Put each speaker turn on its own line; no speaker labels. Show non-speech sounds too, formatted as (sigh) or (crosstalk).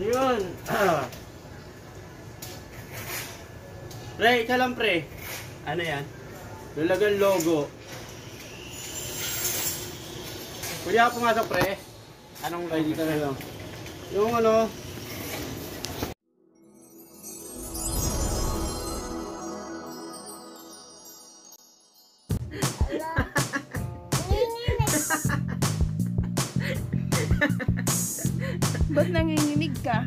Yun. pre, isa lang pre. Ano yan? Lulagan logo. Pwede ako pumasok pre. Anong logo? dito na lang. Yung ano, (laughs)
Ba't nanginginig ka?